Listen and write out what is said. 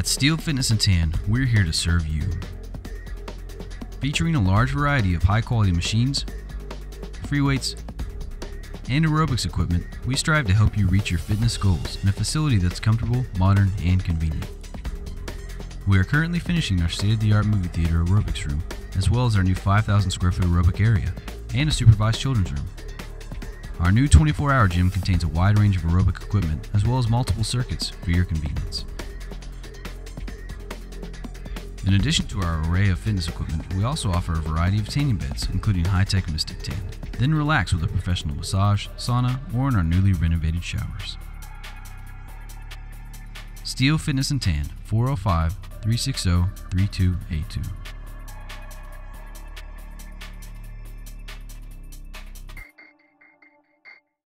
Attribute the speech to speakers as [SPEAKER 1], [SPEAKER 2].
[SPEAKER 1] At Steel Fitness and Tan, we're here to serve you. Featuring a large variety of high quality machines, free weights, and aerobics equipment, we strive to help you reach your fitness goals in a facility that's comfortable, modern, and convenient. We are currently finishing our state of the art movie theater aerobics room, as well as our new 5,000 square foot aerobic area and a supervised children's room. Our new 24 hour gym contains a wide range of aerobic equipment as well as multiple circuits for your convenience. In addition to our array of fitness equipment, we also offer a variety of tanning beds, including high-tech Mystic Tan. Then relax with a professional massage, sauna, or in our newly renovated showers. Steel Fitness and Tan, 405 360 3282.